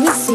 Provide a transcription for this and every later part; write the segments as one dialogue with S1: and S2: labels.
S1: miss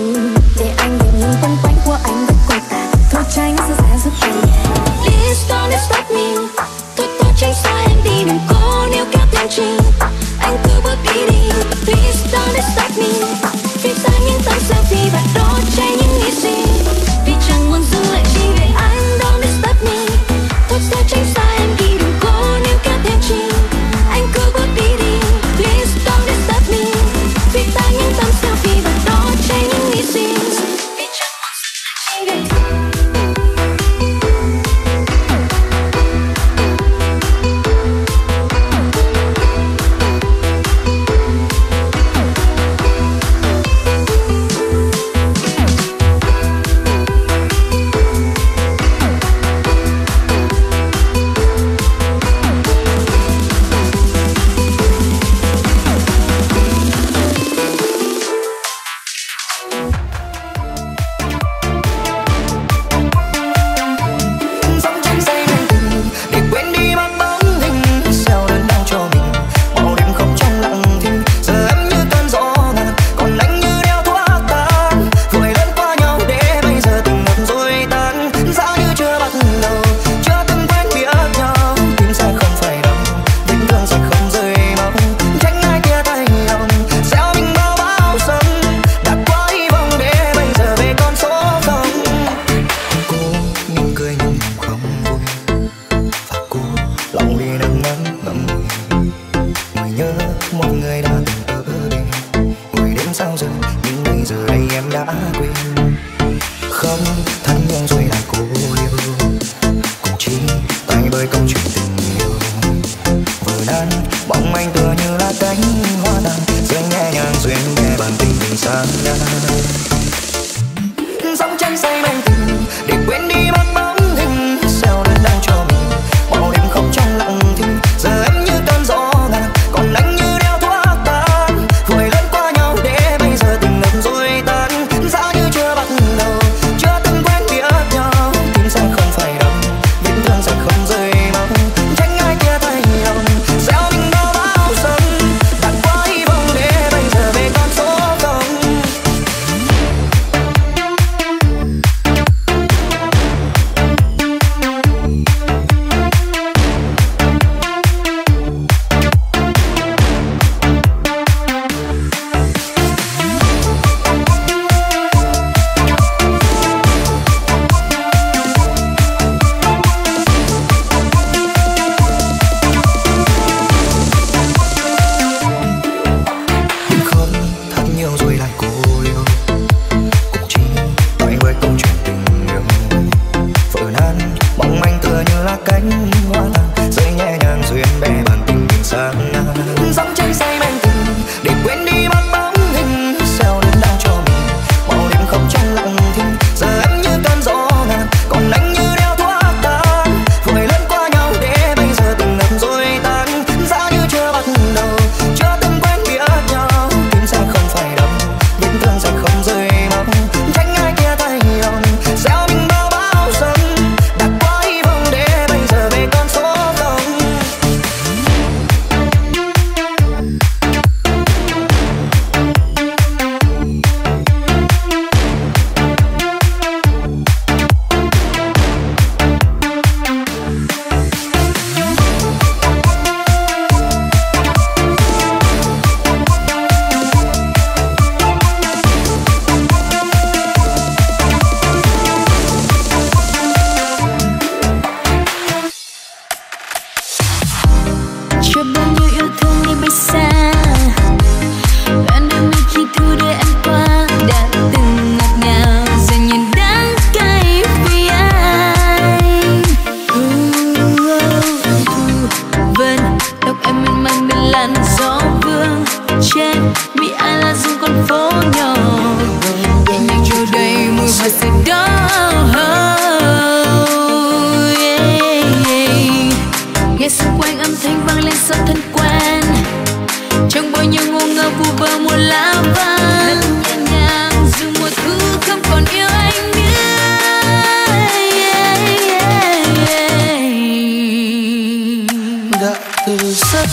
S2: là một giấc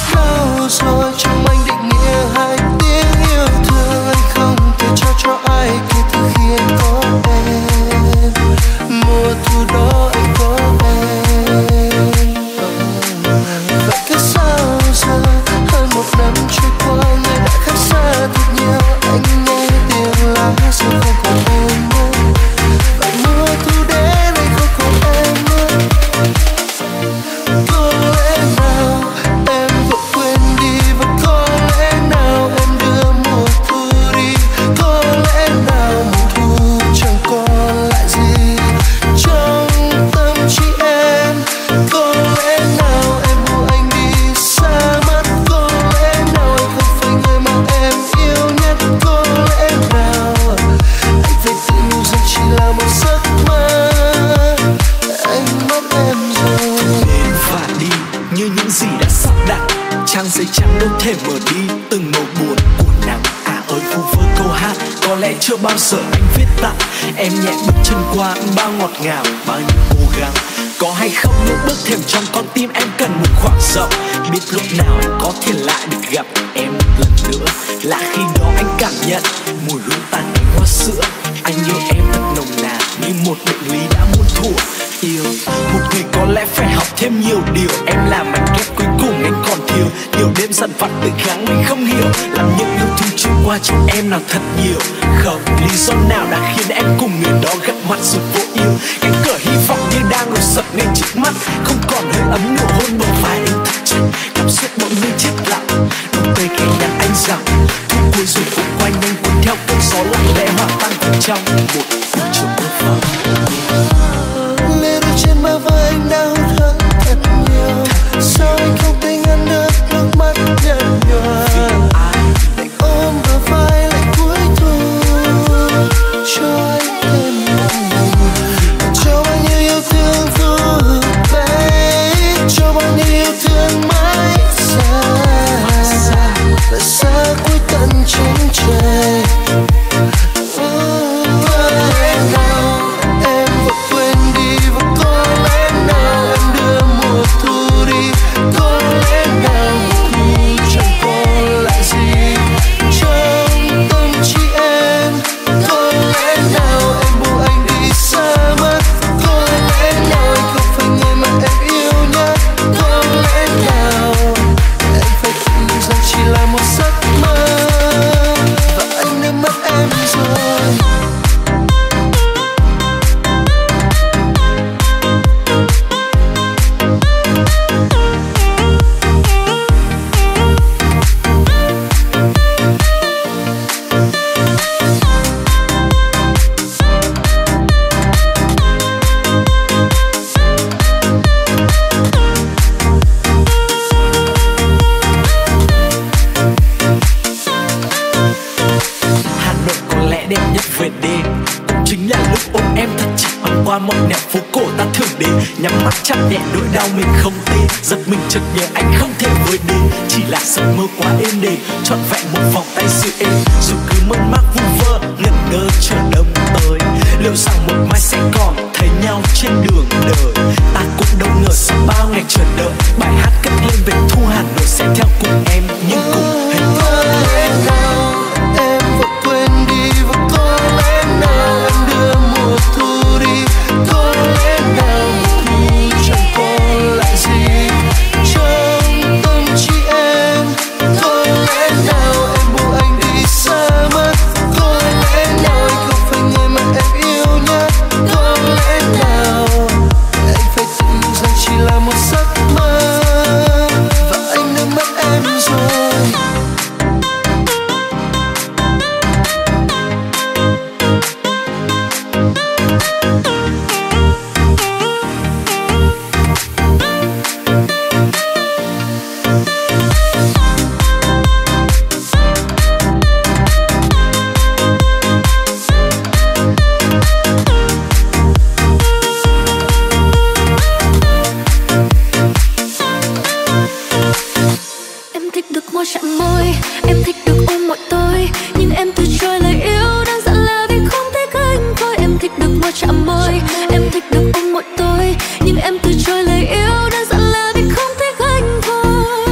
S3: thích được môi chạm môi. Em thích được ôm mọi tôi, nhưng em từ chối lời yêu. Đang giận là vì không thích anh thôi em thích được môi chạm môi, em thích được ôm mọi tôi, nhưng em từ chối lời yêu. Đang giận là vì không thích anh thôi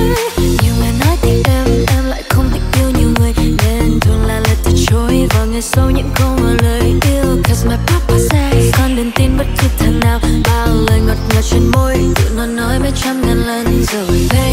S3: nhiều người nói tình em em lại không thích yêu nhiều người. Nên thường là lời từ chối và ngày sau những câu mà lời yêu. Cause my papa say, con đừng tin bất cứ thằng nào. Bao lời ngọt ngào trên môi tự nó nói mấy trăm ngàn lần rồi. Baby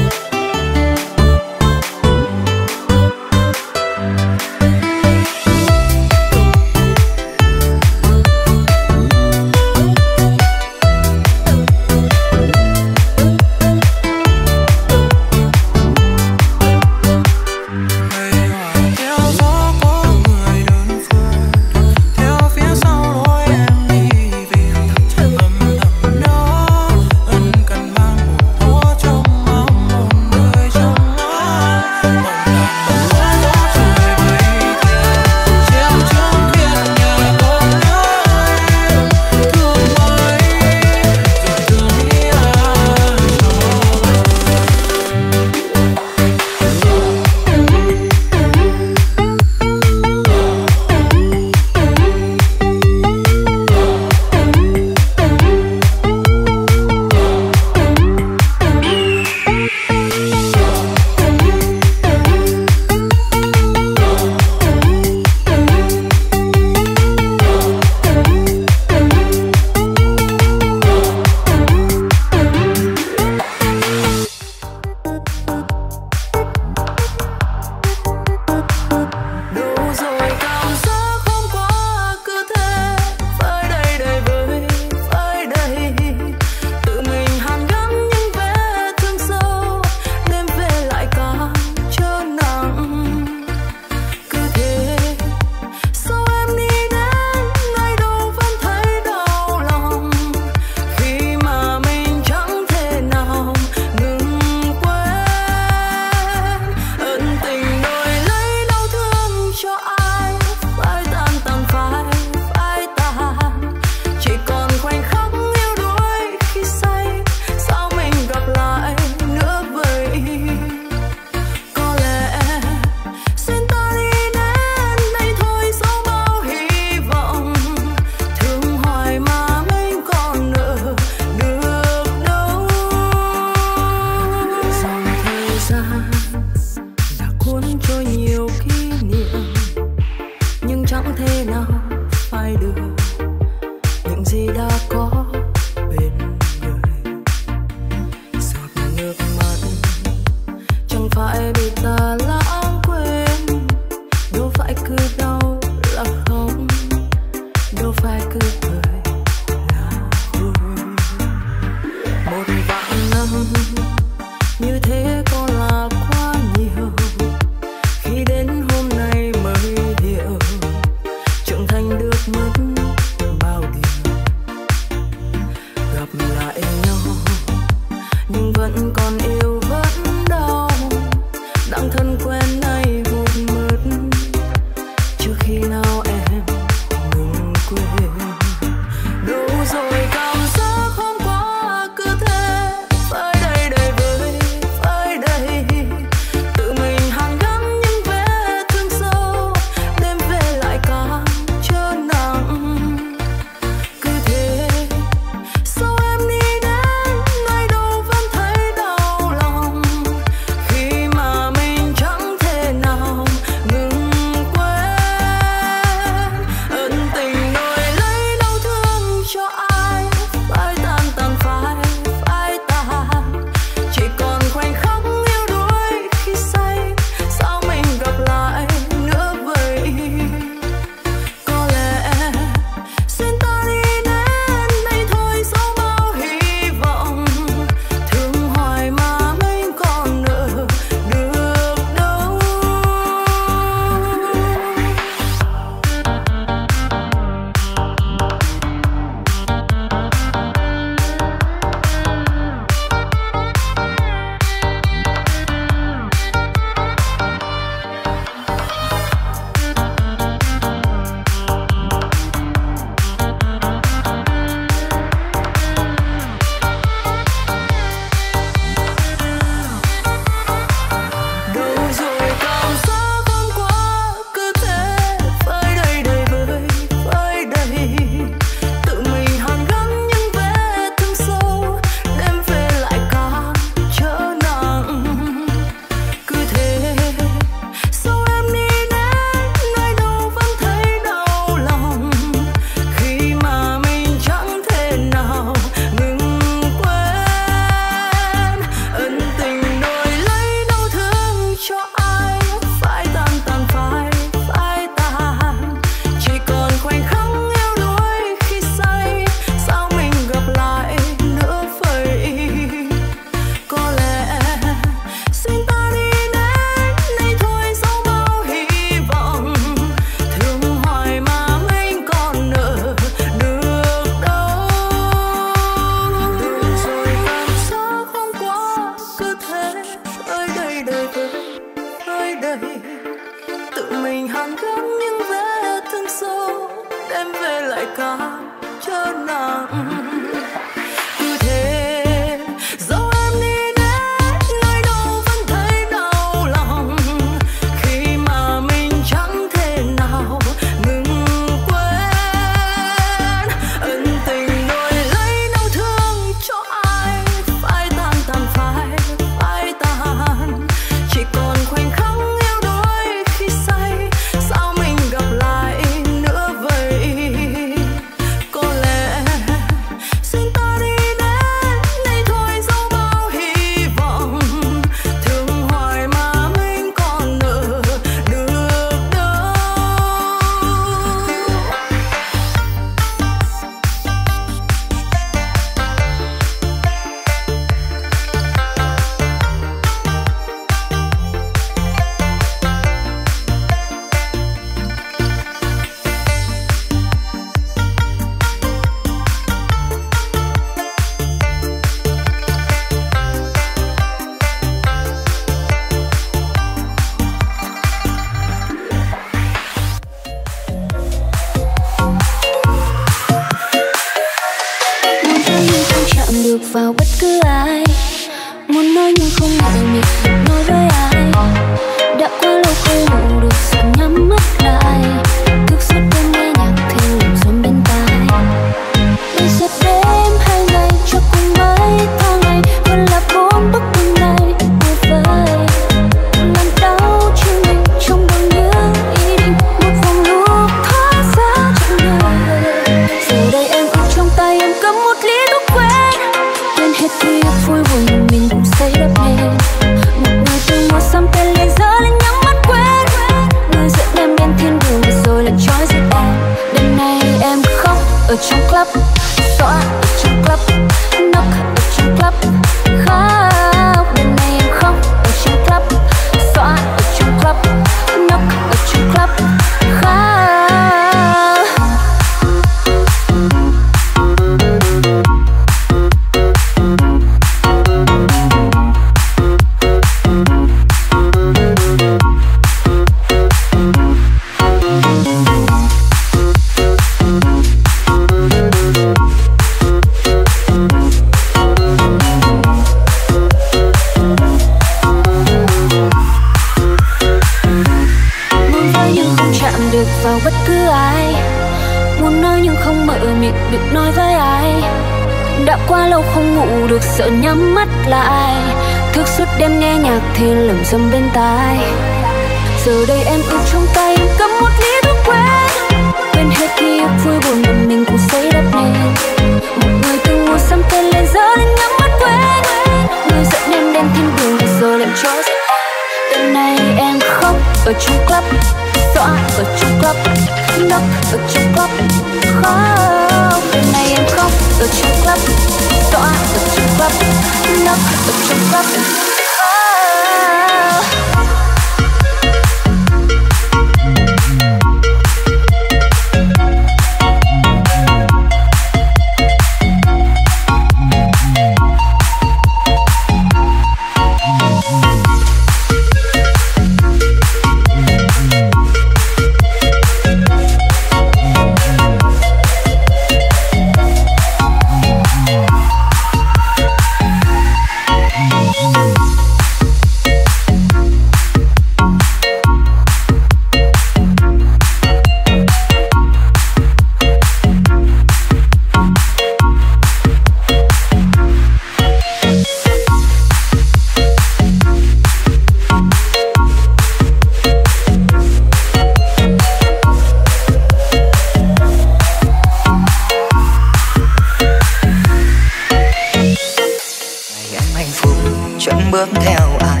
S4: bước theo
S3: ai.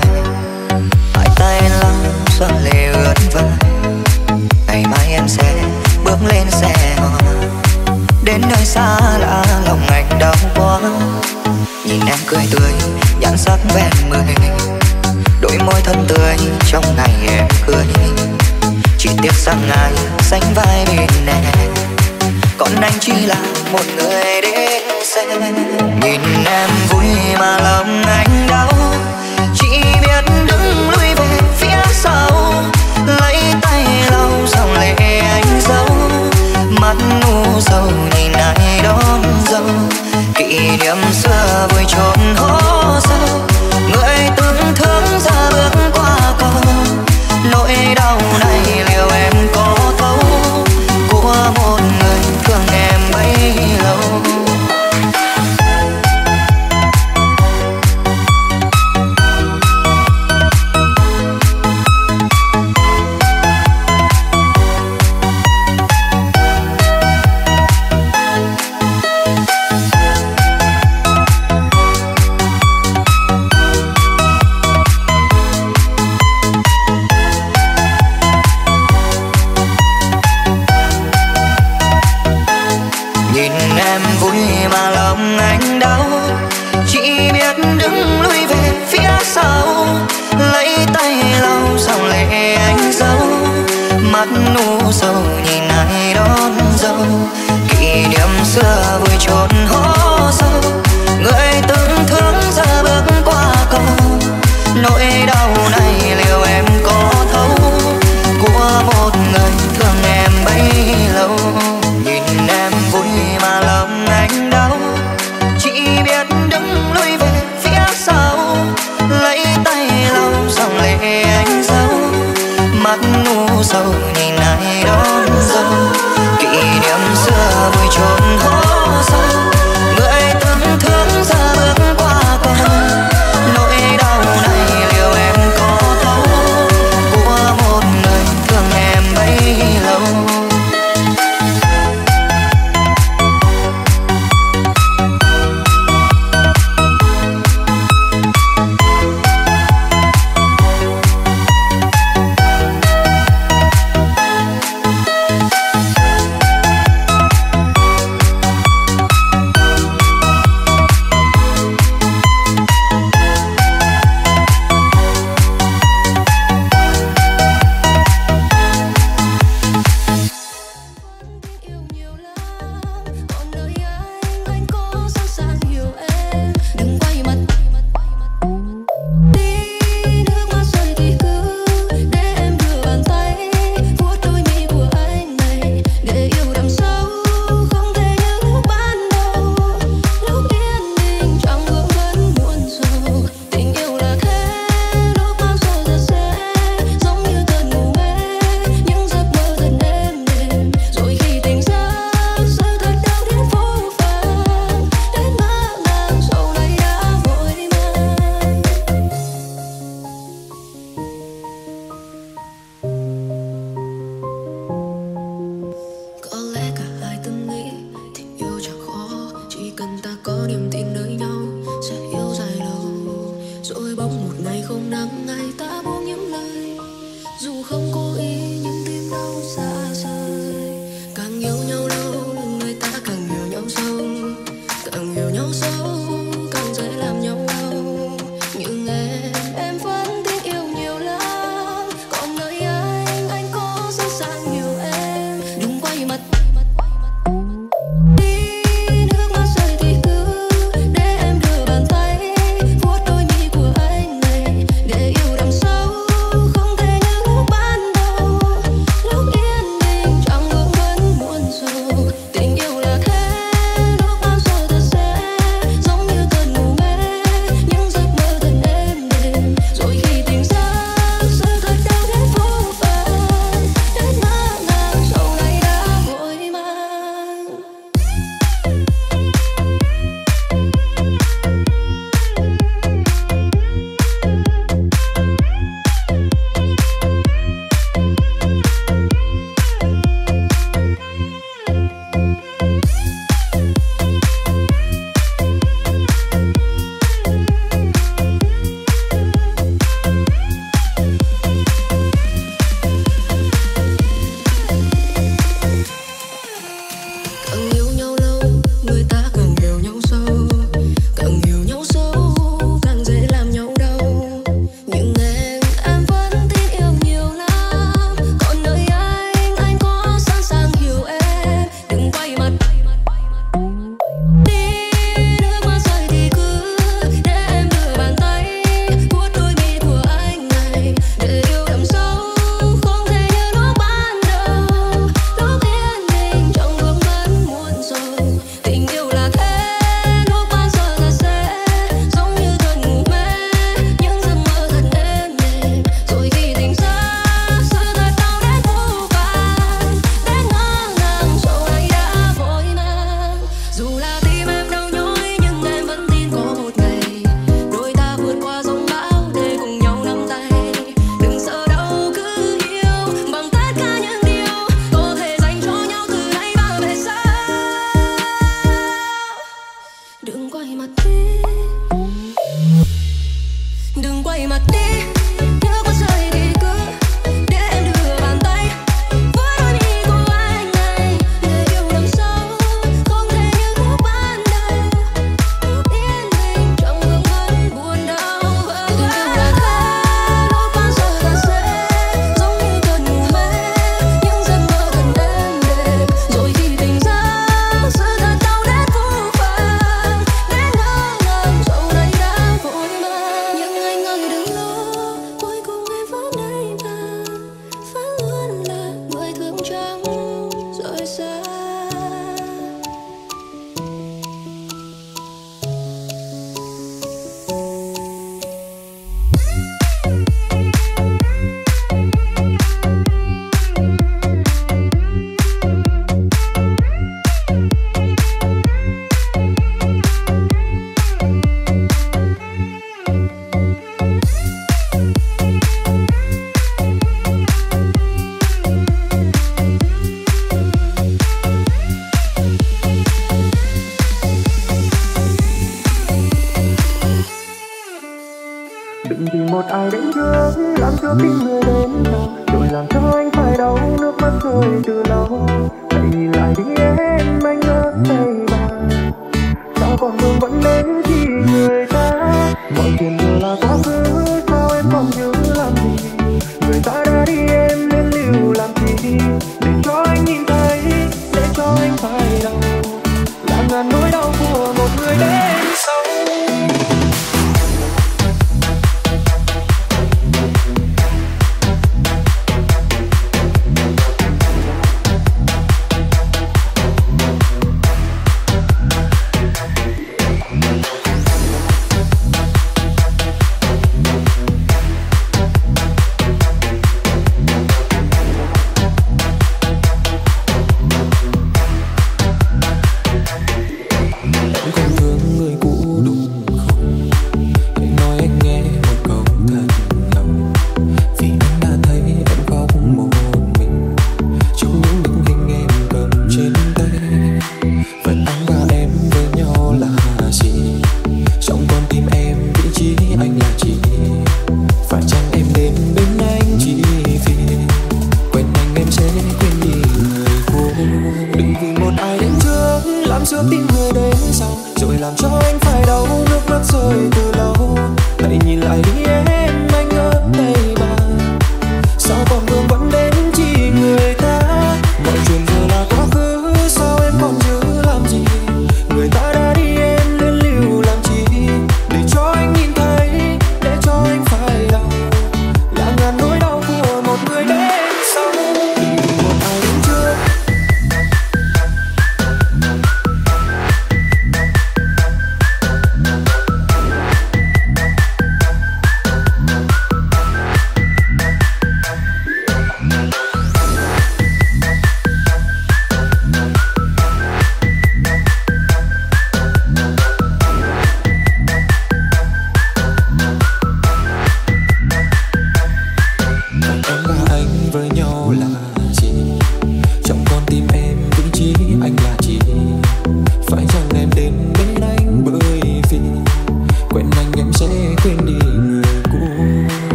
S3: Hai tay
S5: lắm xuân lệ ướt vai. Ngày mai em sẽ bước lên xe hoa. Đến nơi xa lạ, lòng anh đau quá. Nhìn em cười tươi nhãn sắc ven mười. Đôi môi thân tươi, trong ngày em cười. Chỉ tiếc rằng ai sánh vai bên em. Còn anh chỉ là một người đến xem. Nhìn em vui mà lòng anh đau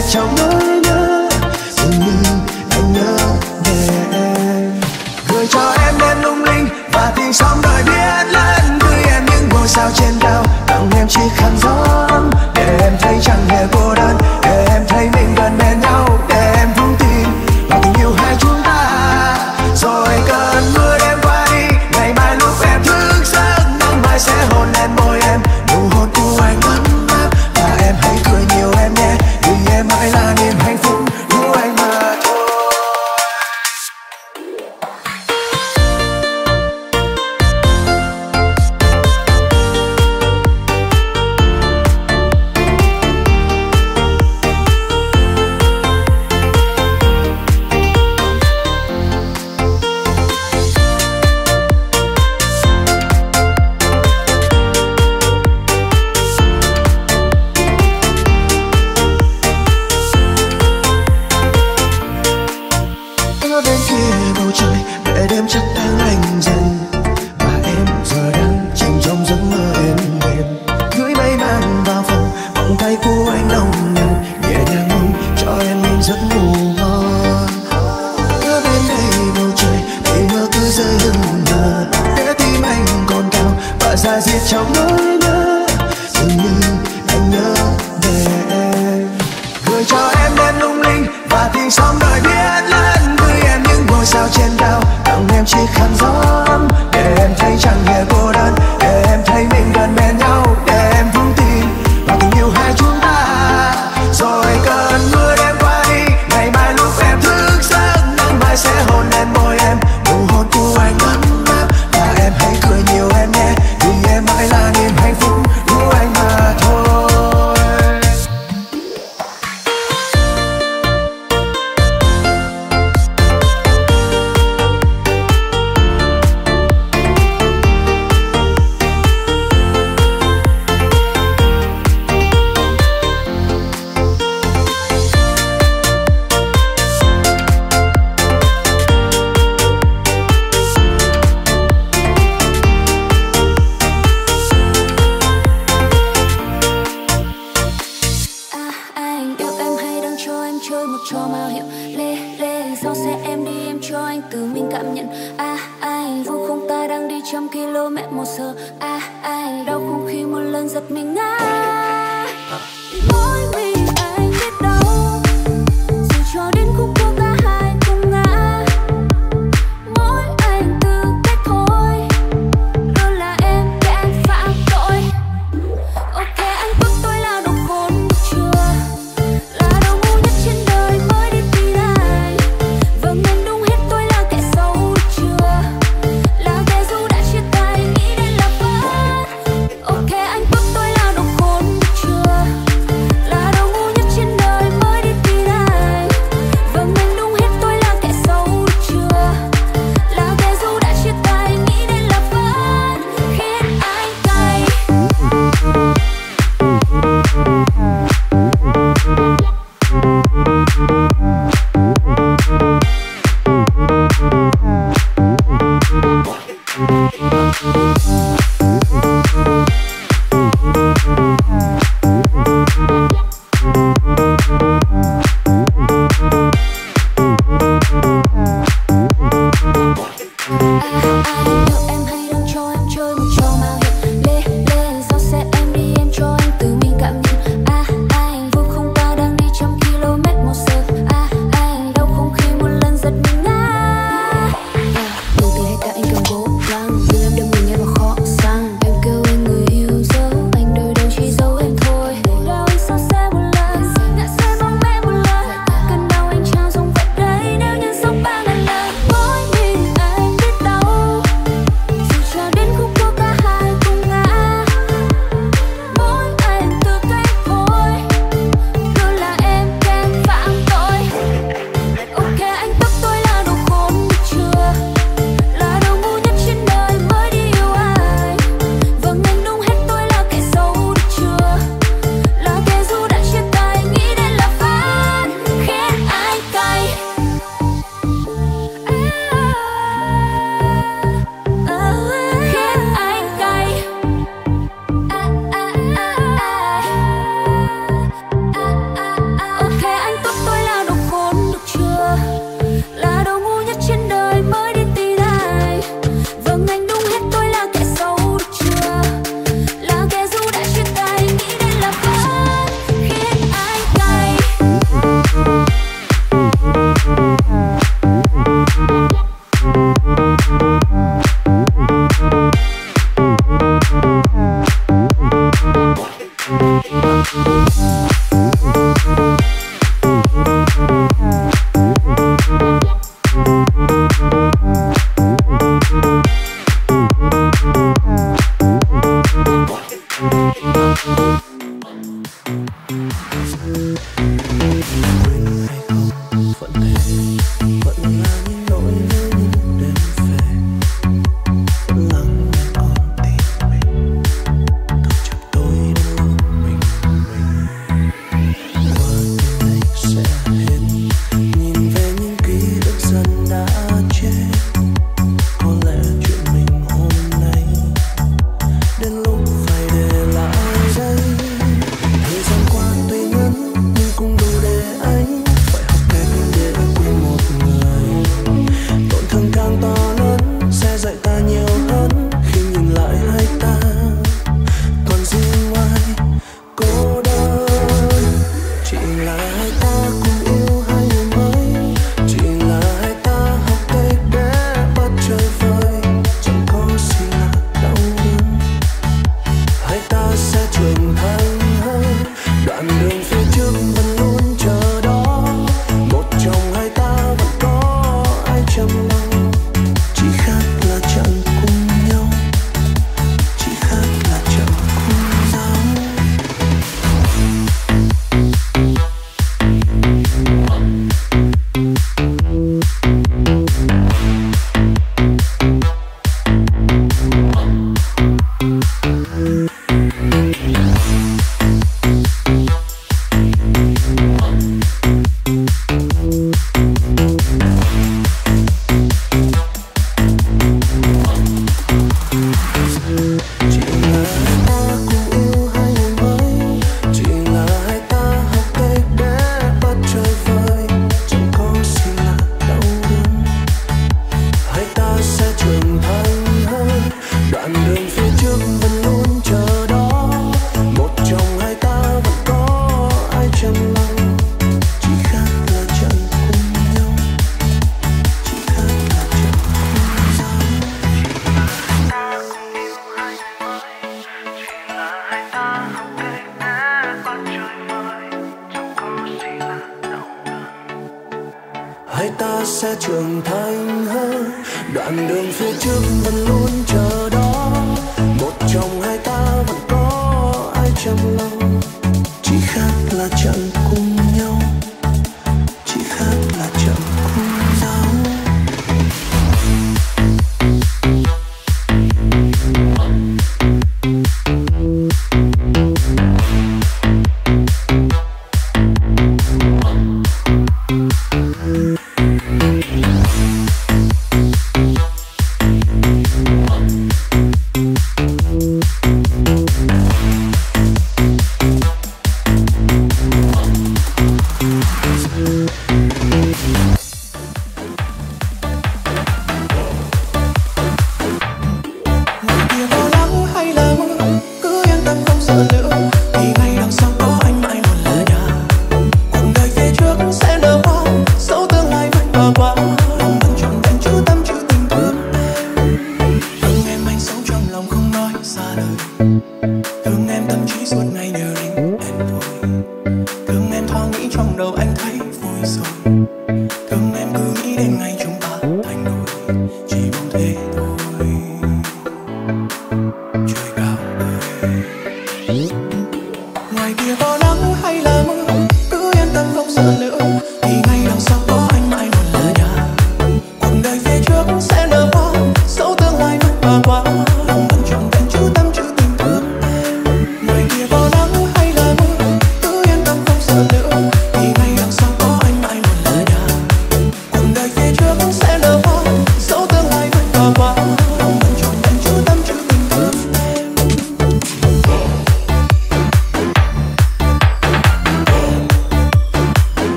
S4: Hãy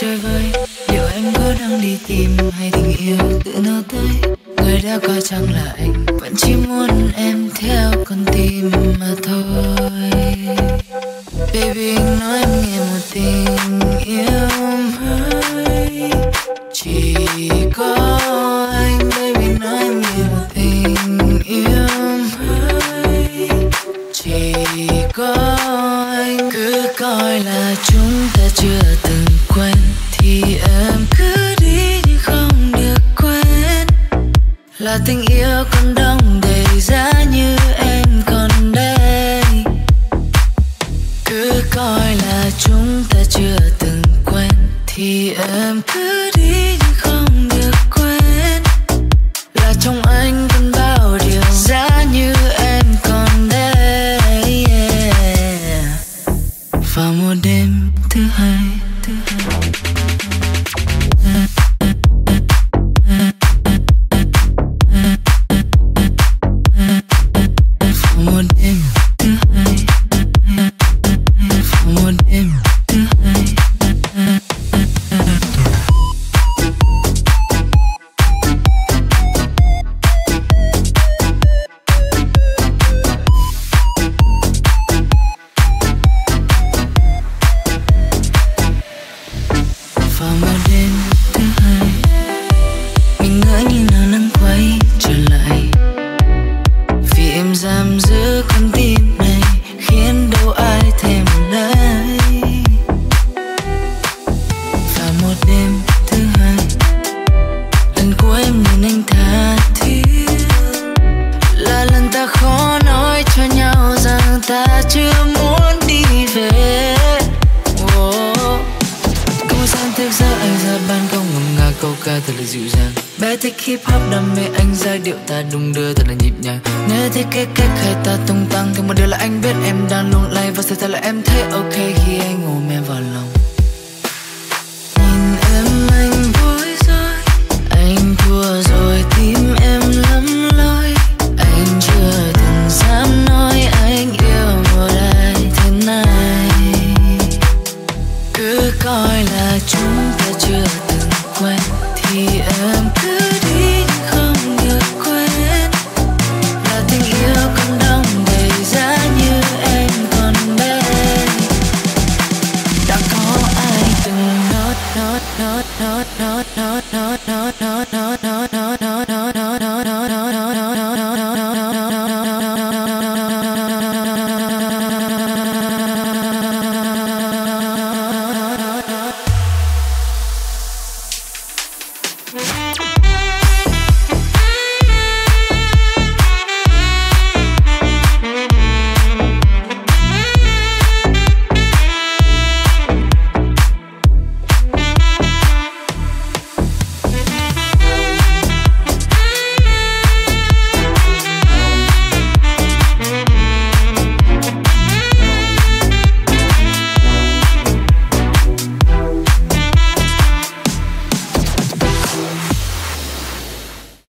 S3: chơi
S4: vơi
S6: Liệu em có đang đi tìm hay tình yêu tự nó tới? Người đã qua chẳng là anh Vẫn chỉ muốn em theo con tim mà thôi. Baby nói em nghe một tiếng